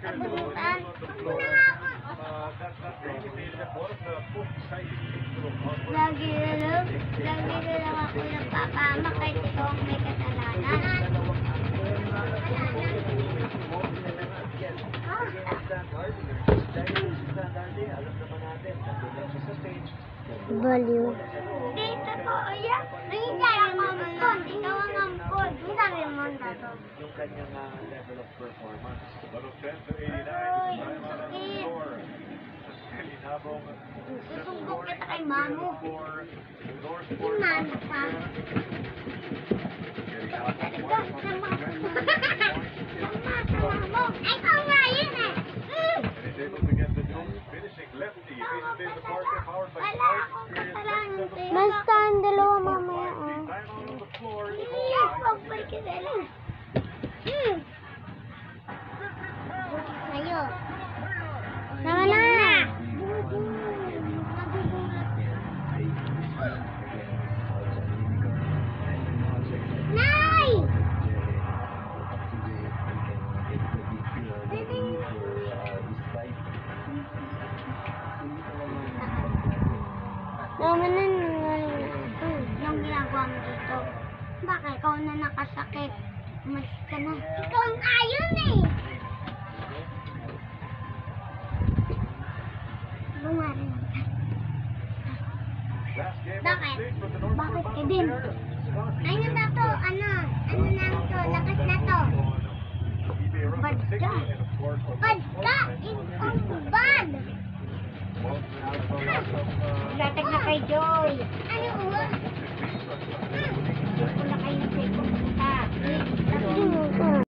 Lagi na lang, lagi na lang ako nagpapama kahit ikaw ang may kasalanan. Baliw. Kanyang ah, level of performance. Susumbok kita kay mamo. Si mamo pa. Talaga, sama ko. Sama, sama mo. Ay, ikaw nga yun eh. Mm. Wala akong kasalanan sa'yo. Basta ang dalawa mamaya. Iya, pagbalik ka na lang. Hmm. Sa'yo. Tama na. Nay! Tama na Yung ginagawa mo dito. Bakit ikaw na nakasakit? Mas ka na. Ikaw ang ayon eh! Bakit? Bakit ka din? Ano na to? Ano? Ano na to? Lakas na to. Bad ka. Bad ka! Ikaw bad! Latag na kay Joy. Ano uwa?